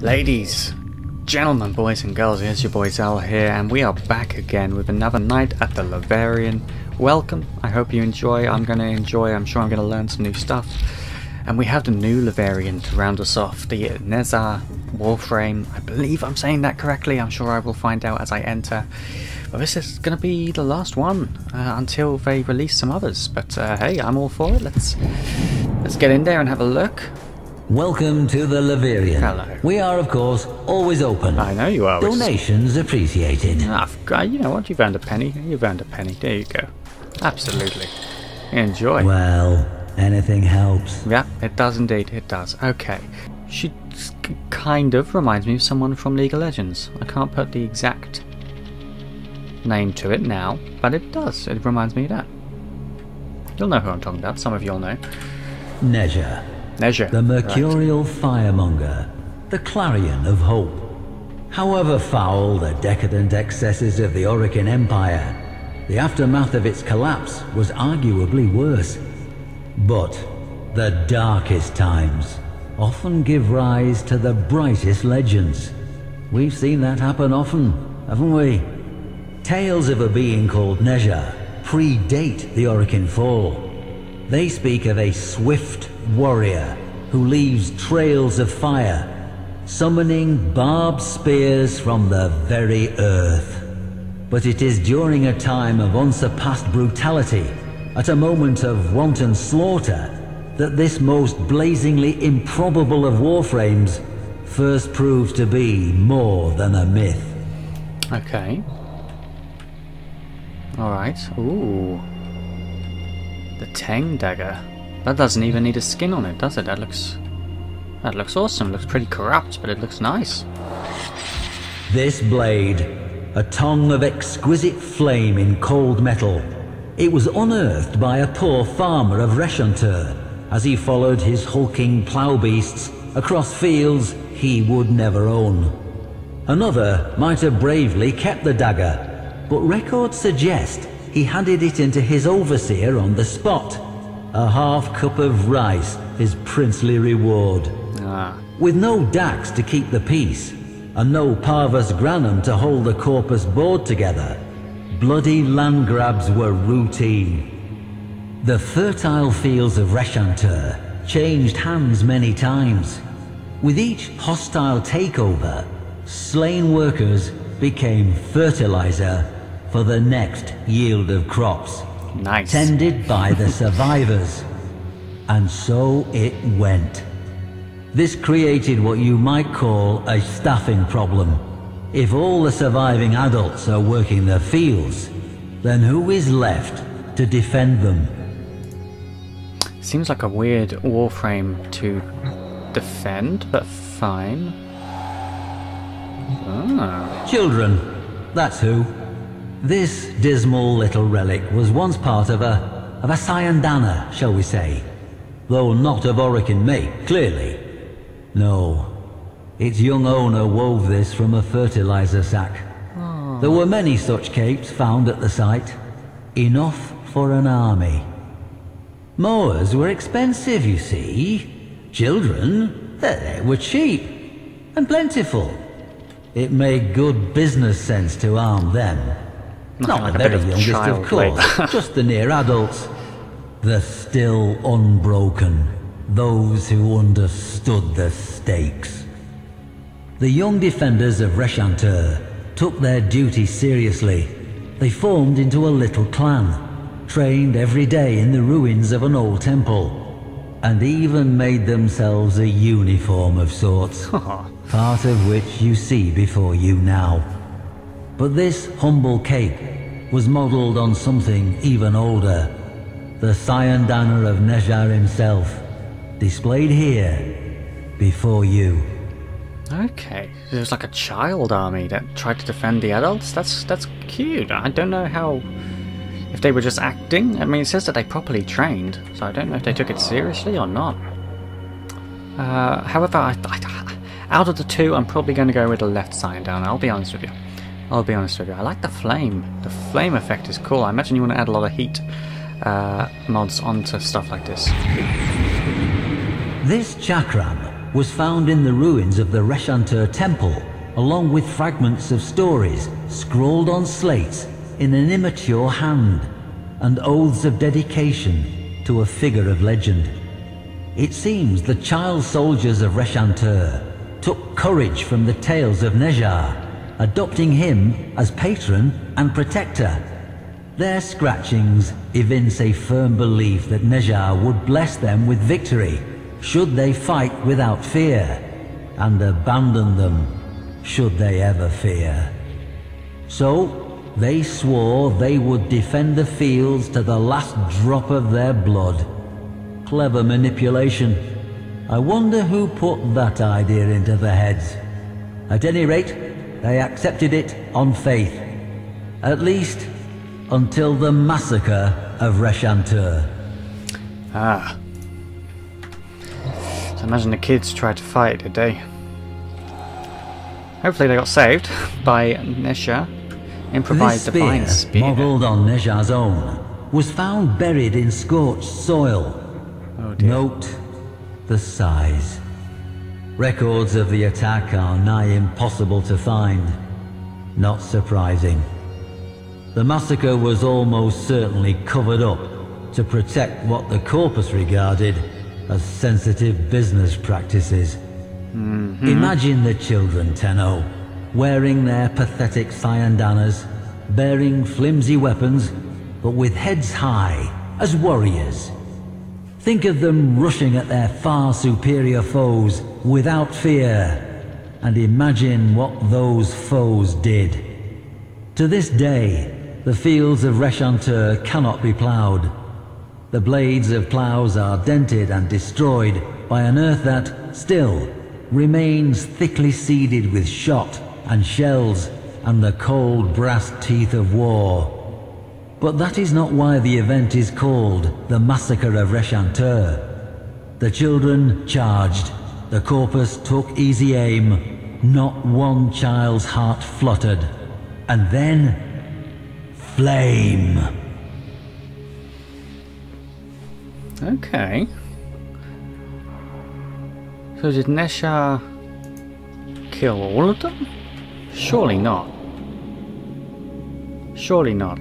Ladies, gentlemen, boys and girls, here's your boy Zal here, and we are back again with another night at the Leverian. Welcome, I hope you enjoy, I'm going to enjoy, I'm sure I'm going to learn some new stuff. And we have the new Leverian to round us off, the Nezar Warframe. I believe I'm saying that correctly, I'm sure I will find out as I enter. But this is going to be the last one uh, until they release some others. But uh, hey, I'm all for it, let's, let's get in there and have a look. Welcome to the Leverian. Hello. We are, of course, always open. I know you are. Donations appreciated. Ah, you know what? You've earned a penny. You've earned a penny. There you go. Absolutely. Enjoy. Well, anything helps. yeah, it does indeed. It does. Okay. She kind of reminds me of someone from League of Legends. I can't put the exact name to it now, but it does. It reminds me of that. You'll know who I'm talking about. Some of you'll know. Nezha, The mercurial firemonger, the clarion of hope. However foul the decadent excesses of the Orokin Empire, the aftermath of its collapse was arguably worse. But the darkest times often give rise to the brightest legends. We've seen that happen often, haven't we? Tales of a being called Nezha predate the Orokin fall. They speak of a swift warrior who leaves trails of fire, summoning barbed spears from the very earth. But it is during a time of unsurpassed brutality, at a moment of wanton slaughter, that this most blazingly improbable of warframes first proves to be more than a myth. Okay. Alright. Ooh. The Tang dagger. That doesn't even need a skin on it, does it? That looks. That looks awesome. Looks pretty corrupt, but it looks nice. This blade, a tongue of exquisite flame in cold metal, it was unearthed by a poor farmer of Reshantur as he followed his hulking plough beasts across fields he would never own. Another might have bravely kept the dagger, but records suggest he handed it into his overseer on the spot. A half cup of rice, his princely reward. Ah. With no Dax to keep the peace, and no Parvus Granum to hold the corpus board together, bloody land grabs were routine. The fertile fields of Reshantur changed hands many times. With each hostile takeover, slain workers became fertilizer for the next yield of crops Nice. tended by the survivors. And so it went. This created what you might call a staffing problem. If all the surviving adults are working the fields, then who is left to defend them? Seems like a weird warframe to defend, but fine. Ah. Children, that's who. This dismal little relic was once part of a of a Syandana, shall we say. Though not of Orokin make, clearly. No. Its young owner wove this from a fertilizer sack. Ah. There were many such capes found at the site. Enough for an army. Mowers were expensive, you see. Children, they were cheap and plentiful. It made good business sense to arm them. Nothing Not the a very youngest, child of course, just the near adults. The still unbroken, those who understood the stakes. The young defenders of Reshantur took their duty seriously. They formed into a little clan, trained every day in the ruins of an old temple, and even made themselves a uniform of sorts, part of which you see before you now. But this humble cape was modelled on something even older. The Syandana of Nezha himself, displayed here, before you. Okay, it was like a child army that tried to defend the adults. That's that's cute. I don't know how if they were just acting. I mean, it says that they properly trained, so I don't know if they took it seriously or not. Uh, however, I, I, out of the two, I'm probably going to go with the left side down. I'll be honest with you. I'll be honest with you. I like the flame. The flame effect is cool. I imagine you want to add a lot of heat uh, mods onto stuff like this. This chakram was found in the ruins of the Reshantur temple, along with fragments of stories scrawled on slates in an immature hand, and oaths of dedication to a figure of legend. It seems the child soldiers of Reshantur took courage from the tales of Nezha, adopting him as patron and protector. Their scratchings evince a firm belief that Nezha would bless them with victory should they fight without fear, and abandon them should they ever fear. So, they swore they would defend the fields to the last drop of their blood. Clever manipulation. I wonder who put that idea into their heads. At any rate, they accepted it on faith. At least, until the massacre of Reshantur. Ah. So imagine the kids tried to fight, did they? Hopefully they got saved by Nezha. Improvised this spear, modelled on Nezha's own, was found buried in scorched soil. Oh dear. Note the size. Records of the attack are nigh impossible to find. Not surprising. The massacre was almost certainly covered up to protect what the corpus regarded as sensitive business practices. Mm-hmm. Imagine the children, Tenno, wearing their pathetic Syandanas, bearing flimsy weapons, but with heads high as warriors. Think of them rushing at their far superior foes without fear, and imagine what those foes did. To this day, the fields of Reshantur cannot be ploughed. The blades of ploughs are dented and destroyed by an earth that, still, remains thickly seeded with shot and shells and the cold brass teeth of war. But that is not why the event is called the Massacre of Reshantur. The children charged, the corpus took easy aim, not one child's heart fluttered, and then flame. Okay. So did Nezha kill all of them? Surely not. Surely not.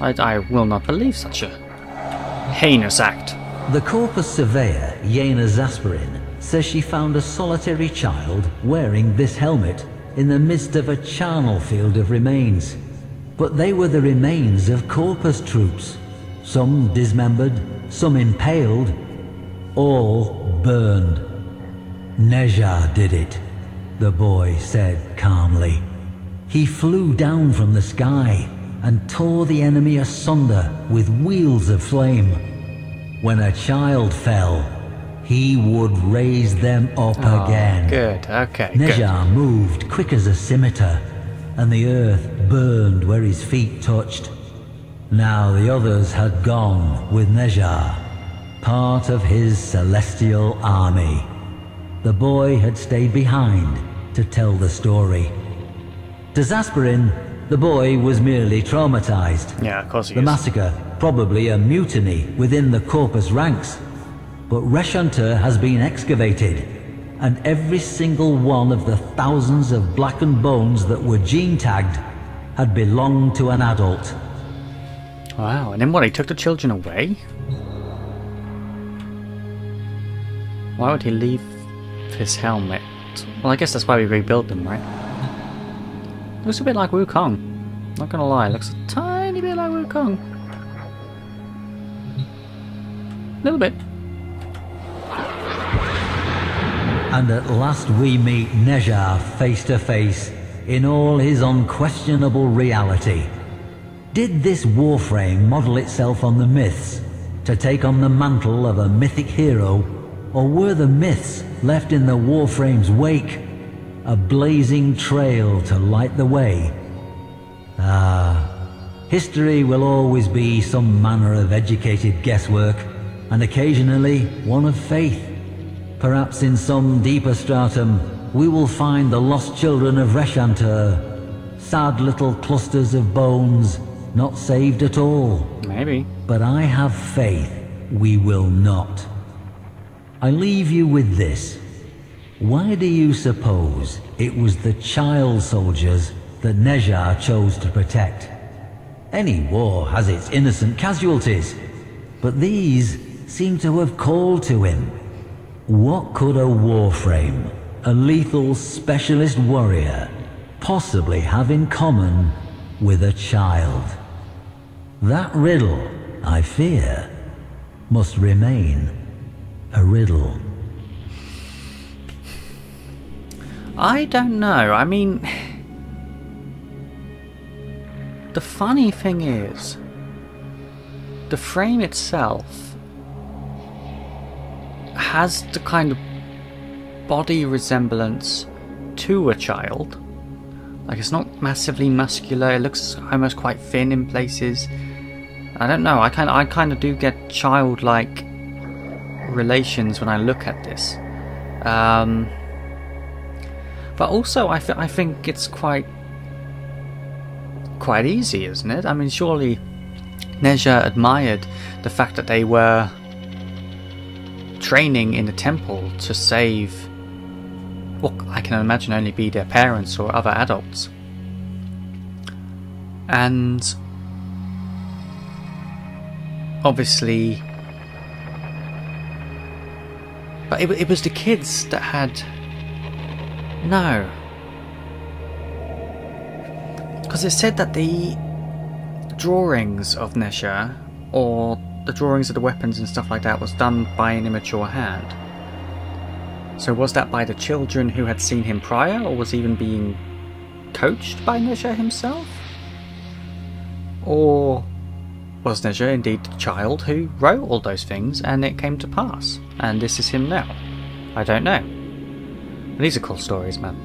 I, I will not believe such a heinous act. The corpus surveyor, Yena Zasperin, says she found a solitary child wearing this helmet in the midst of a charnel field of remains. But they were the remains of corpus troops, some dismembered, some impaled, all burned. Nezha did it, the boy said calmly. He flew down from the sky and tore the enemy asunder with wheels of flame. When a child fell, he would raise them up Oh, again. Good, okay, good. Moved quick as a scimitar, and the earth burned where his feet touched. Now the others had gone with Nezha, part of his celestial army. The boy had stayed behind to tell the story. To Zasperin, the boy was merely traumatized. Yeah, of course he The is. massacre, probably a mutiny within the corpus ranks. But Reshantur has been excavated, and every single one of the thousands of blackened bones that were gene tagged had belonged to an adult. Wow, and then what, he took the children away? Why would he leave his helmet? Well, I guess that's why we rebuilt them, right? Looks a bit like Wukong. Not gonna lie, looks a tiny bit like Wukong. Little bit. And at last we meet Nezha face to face in all his unquestionable reality. Did this warframe model itself on the myths to take on the mantle of a mythic hero, or were the myths left in the warframe's wake, a blazing trail to light the way? Ah, history will always be some manner of educated guesswork, and occasionally one of faith. Perhaps in some deeper stratum, we will find the lost children of Reshantur, sad little clusters of bones, not saved at all. Maybe. But I have faith we will not. I leave you with this. Why do you suppose it was the child soldiers that Nezha chose to protect? Any war has its innocent casualties, but these seem to have called to him. What could a warframe, a lethal specialist warrior, possibly have in common with a child? That riddle, I fear, must remain a riddle. I don't know. I mean, the funny thing is, the frame itself has the kind of body resemblance to a child. Like it's not massively muscular. It looks almost quite thin in places. I don't know. I kind I kind of do get childlike relations when I look at this. Um, but also, I, th- I think it's quite quite easy, isn't it? I mean, surely Nezha admired the fact that they were training in the temple to save what I can imagine only be their parents or other adults. And obviously but it, it was the kids that had. No. Because it said that the drawings of Nezha, or the drawings of the weapons and stuff like that, was done by an immature hand. So was that by the children who had seen him prior, or was even being coached by Nezha himself? Or was Nezha indeed the child who wrote all those things and it came to pass? And this is him now? I don't know. These are cool stories, man.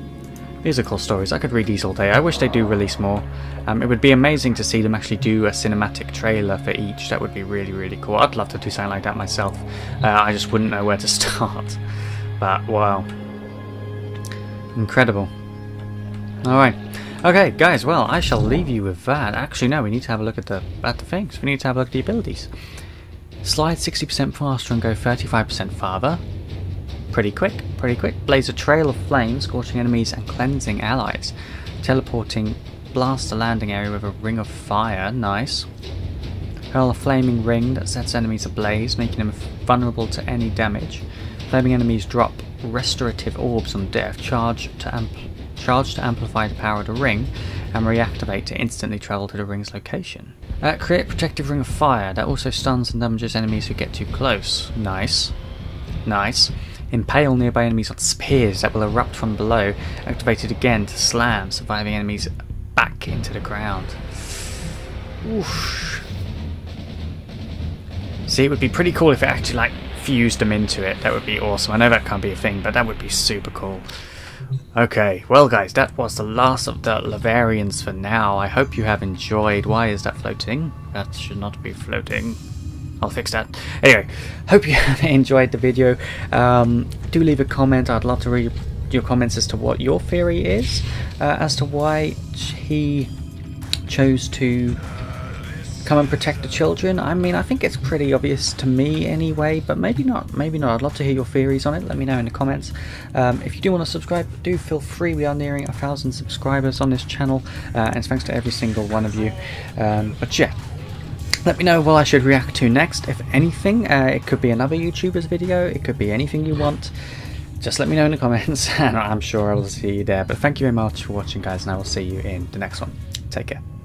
These are cool stories. I could read these all day. I wish they do release more. Um, it would be amazing to see them actually do a cinematic trailer for each. That would be really, really cool. I'd love to do something like that myself. Uh, I just wouldn't know where to start. But wow. Incredible. Alright. Okay, guys, well, I shall leave you with that. Actually, no, we need to have a look at the at the things. We need to have a look at the abilities. Slide 60% faster and go 35% farther. Pretty quick, pretty quick. Blaze a trail of flame, scorching enemies and cleansing allies. Teleporting, blast the landing area with a ring of fire. Nice. Hurl a flaming ring that sets enemies ablaze, making them vulnerable to any damage. Flaming enemies drop restorative orbs on death. Charge to Charge to amplify the power of the ring, and reactivate to instantly travel to the ring's location. Uh, create protective ring of fire that also stuns and damages enemies who get too close. Nice. Nice. Impale nearby enemies on spears that will erupt from below, activated again to slam surviving enemies back into the ground. Oof. See, it would be pretty cool if it actually like fused them into it. That would be awesome. I know that can't be a thing, but that would be super cool. Okay, well guys, that was the last of the Leverians for now. I hope you have enjoyed. Why is that floating? That should not be floating. I'll fix that. Anyway, hope you enjoyed the video. Um, do leave a comment. I'd love to read your comments as to what your theory is uh, as to why he chose to come and protect the children. I mean, I think it's pretty obvious to me anyway, but maybe not. Maybe not. I'd love to hear your theories on it. Let me know in the comments. Um, if you do want to subscribe, do feel free. We are nearing a thousand subscribers on this channel, uh, and thanks to every single one of you. Um, but yeah. Let me know what I should react to next, if anything. Uh, it could be another YouTuber's video, it could be anything you want. Just let me know in the comments, and I'm sure I will see you there. But thank you very much for watching, guys, and I will see you in the next one. Take care.